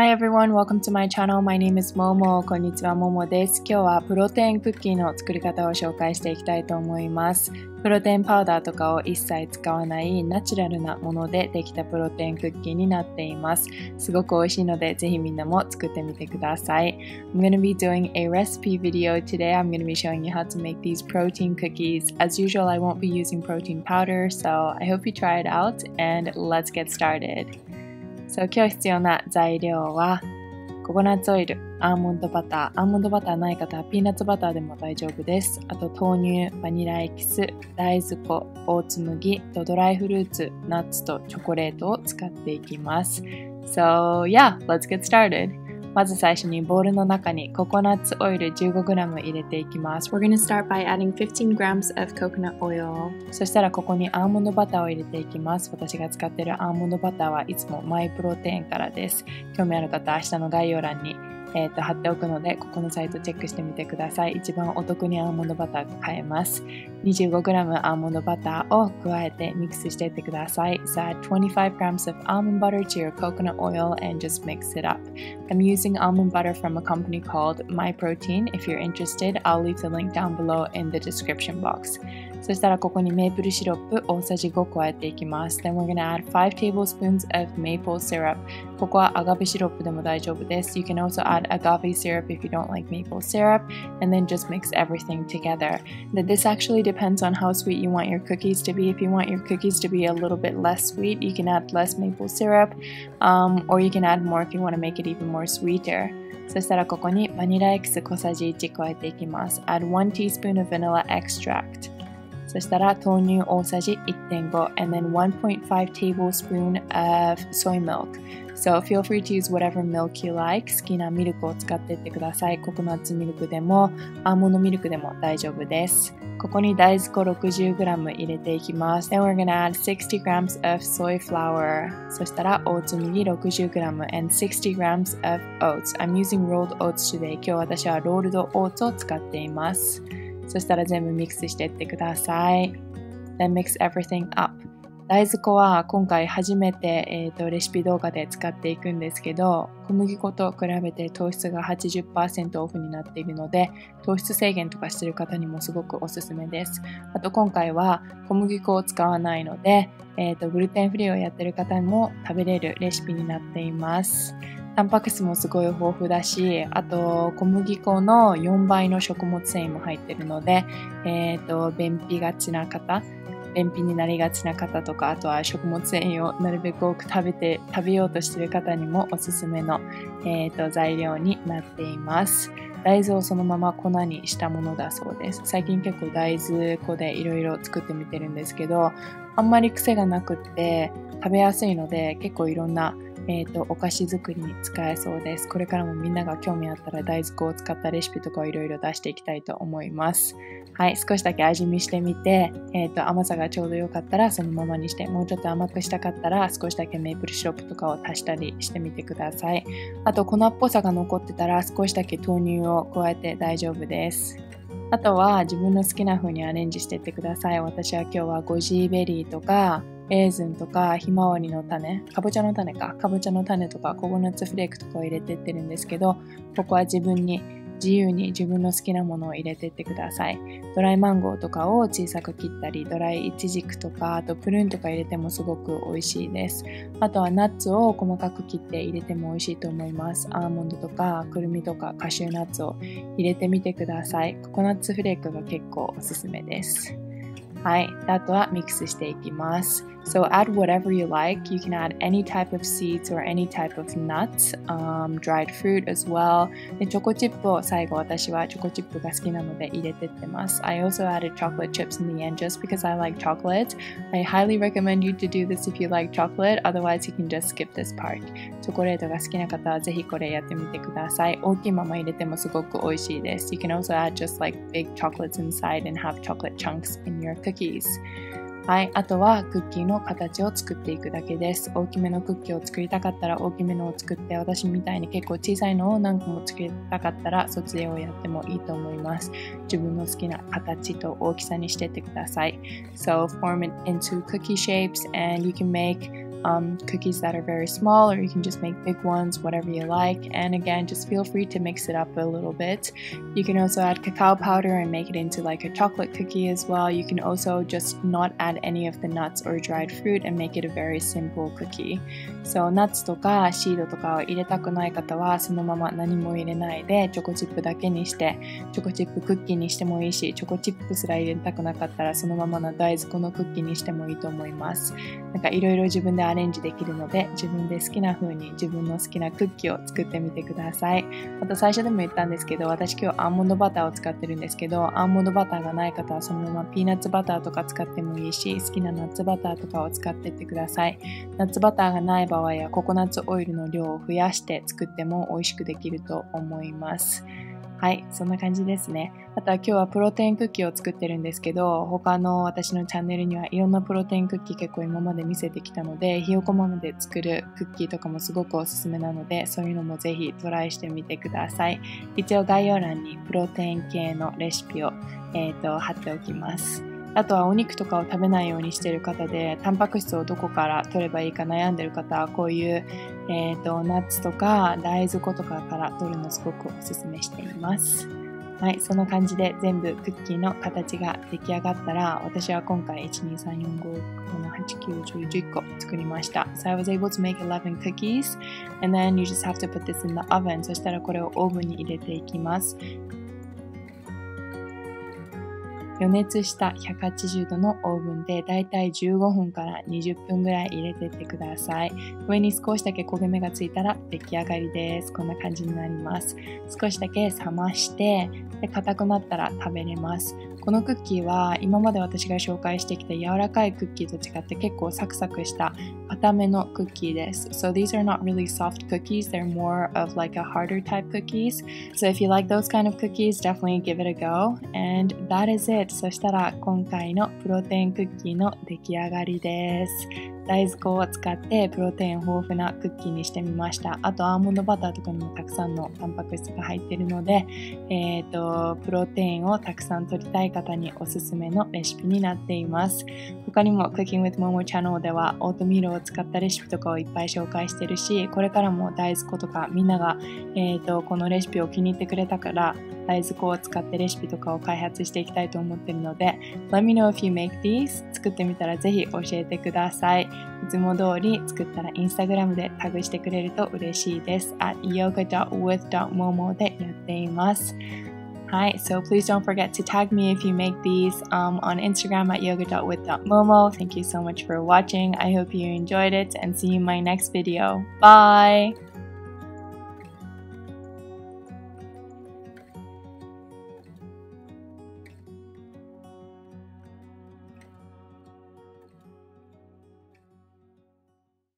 Hi everyone, welcome to my channel. My name is Momo. こんにちは、ももです。今日はプロテインクッキーの作り方を紹介していきたいと思います。プロテインパウダーとかを一切使わないナチュラルなものでできたプロテインクッキーになっています。すごく美味しいので、ぜひみんなも作ってみてください。I'm going to be doing a recipe video today. I'm going to be showing you how to make these protein cookies. As usual, I won't be using protein powder, so I hope you try it out and let's get started. So 今日必要な材料はココナッツオイル、アーモンドバター、アーモンドバターない方はピーナッツバターでも大丈夫です。あと豆乳、バニラエキス、大豆粉、オーツ麦とドライフルーツ、ナッツとチョコレートを使っていきます。So yeah, let's get started. まず最初にボウルの中にココナッツオイル 15g 入れていきます。We're gonna start by adding 15g of coconut oil. そしたらここにアーモンドバターを入れていきます。私が使っているアーモンドバターはいつもマイプロテインからです。興味ある方は明日の概要欄にえーと、貼っておくので、ここのサイトチェックしてみてください。一番お得にアーモンドバターが買えます。25g アーモンドバターを加えてミックスしていってください。So add 25g of almond butter to your coconut oil and just mix it up. I'm using almond butter from a company called MyProtein. If you're interested, I'll leave the link down below in the description box. そしたらここにメープルシロップ大さじ5加えていきます。Then we're gonna add 5 tablespoons of maple syrup. ここはアガベシロップでも大丈夫です。You can also add agave syrup if you don't like maple syrup, and then just mix everything together. That this actually depends on how sweet you want your cookies to be. If you want your cookies to be a little bit less sweet, you can add less maple syrup, um, or you can add more if you want to make it even more sweeter. そしたらここにバニラエキス小さじ1加えていきます。Add 1 teaspoon of vanilla extract. そしたら豆乳大さじ1.5 and then 1.5 tablespoon of soy milk. So feel free to use whatever milk you like. 好きなミルクを使っていってください。ココナッツミルクでもアーモンドミルクでも大丈夫です。ここに大豆粉 60g 入れていきます。Then we're gonna add 60g of soy flour. そしたらオーツ麦 60g and 60g of oats. I'm using rolled oats today. 今日私はロールドオーツを使っています。そしたら全部ミックスしていってください。Then mix everything up. 大豆粉は今回初めて、えーと、レシピ動画で使っていくんですけど小麦粉と比べて糖質が80%オフになっているので糖質制限とかしてる方にもすごくおすすめですあと今回は小麦粉を使わないので、えーとグルテンフリーをやってる方も食べれるレシピになっていますタンパク質もすごい豊富だし、あと小麦粉の4倍の食物繊維も入ってるので、えっ、ー、と、便秘がちな方、便秘になりがちな方とか、あとは食物繊維をなるべく多く食べて、食べようとしている方にもおすすめの、えーと、材料になっています。大豆をそのまま粉にしたものだそうです。最近結構大豆粉でいろいろ作ってみてるんですけど、あんまり癖がなくって食べやすいので結構いろんなえーと、お菓子作りに使えそうです。これからもみんなが興味あったら大豆粉を使ったレシピとかをいろいろ出していきたいと思います。はい、少しだけ味見してみて、えーと、甘さがちょうど良かったらそのままにして、もうちょっと甘くしたかったら少しだけメープルシロップとかを足したりしてみてください。あと粉っぽさが残ってたら少しだけ豆乳を加えて大丈夫です。あとは自分の好きな風にアレンジしていってください。私は今日はゴジーベリーとかレーズンとかひまわりの種、かぼちゃの種か、かぼちゃの種とかココナッツフレークとかを入れてってるんですけど、ここは自分に自由に自分の好きなものを入れてってください。ドライマンゴーとかを小さく切ったり、ドライイチジクとか、あとプルーンとか入れてもすごく美味しいです。あとはナッツを細かく切って入れても美味しいと思います。アーモンドとかくるみとかカシューナッツを入れてみてください。ココナッツフレークが結構おすすめです。はい。あとはミックスしていきます。So add whatever you like. You can add any type of seeds or any type of nuts, um, dried fruit as well. でチョコチップを最後私はチョコチップが好きなので入れてってます。I also added chocolate chips in the end just because I like chocolate. I highly recommend you to do this if you like chocolate. Otherwise you can just skip this part. チョコレートが好きな方はぜひこれやってみてください。大きいまま入れてもすごく美味しいです。You can also add just like big chocolates inside and have chocolate chunks in your Cookies. はい、あとはクッキーの形を作っていくだけです。大きめのクッキーを作りたかったら大きめのを作って、私みたいに結構小さいのを何個も作りたかったらそっちをやってもいいと思います。自分の好きな形と大きさにしてってください。So form it into cookie shapes and you can make um, cookies that are very small, or you can just make big ones, whatever you like. And again, just feel free to mix it up a little bit. You can also add cacao powder and make it into like a chocolate cookie as well. You can also just not add any of the nuts or dried fruit and make it a very simple cookie. So ナッツとかシードとかを入れたくない方はそのまま何も入れないでチョコチップだけにしてチョコチップクッキーにしてもいいしチョコチップすら入れたくなかったらそのままの大豆粉のクッキーにしてもいいと思います。なんかいろいろ自分で アレンジできるので自分で好きな風に自分の好きなクッキーを作ってみてください。また最初でも言ったんですけど私今日アーモンドバターを使ってるんですけどアーモンドバターがない方はそのままピーナッツバターとか使ってもいいし好きなナッツバターとかを使ってってください。ナッツバターがない場合はココナッツオイルの量を増やして作っても美味しくできると思います。はい、そんな感じですね。あとは今日はプロテインクッキーを作ってるんですけど、他の私のチャンネルにはいろんなプロテインクッキー結構今まで見せてきたので、ひよこ豆で作るクッキーとかもすごくおすすめなので、そういうのもぜひトライしてみてください。一応概要欄にプロテイン系のレシピを、えーと貼っておきます。あとはお肉とかを食べないようにしている方で、タンパク質をどこから取ればいいか悩んでる方は、こういう、えーと、ナッツとか大豆粉とかから取るのすごくおすすめしています。はい、その感じで全部クッキーの形が出来上がったら、私は今回1、2、3、4、5、7、8、9、10、11個作りました。So I was able to make 11 cookies and then you just have to put this in the oven. そしたらこれをオーブンに入れていきます。予熱した180度のオーブンでだいたい15分から20分ぐらい入れてってください。上に少しだけ焦げ目がついたら出来上がりです。こんな感じになります。少しだけ冷まして、で硬くなったら食べれます。このクッキーは今まで私が紹介してきた柔らかいクッキーと違って結構サクサクした固めのクッキーです。So these are not really soft cookies, they're more of like a harder type cookies. So if you like those kind of cookies, definitely give it a go. And that is it. そしたら今回のプロテインクッキーの出来上がりです。大豆粉を使ってプロテイン豊富なクッキーにしてみました。あとアーモンドバターとかにもたくさんのタンパク質が入ってるので、えーと、プロテインをたくさん取りたい方におすすめのレシピになっています。他にも Cooking with Momo チャンネルではオートミールを使ったレシピとかをいっぱい紹介してるし、これからも大豆粉とかみんなが、えーとこのレシピを気に入ってくれたから大豆粉を使ってレシピとかを開発していきたいと思ってるので Let me know if you make these 作ってみたらぜひ教えてくださいいつも通り作ったらインスタグラムでタグしてくれると嬉しいです at yoga.with.momo でやっています Hi, so please don't forget to tag me if you make these um, on Instagram at yoga.with.momo. Thank you so much for watching. I hope you enjoyed it and see you in my next video. Bye!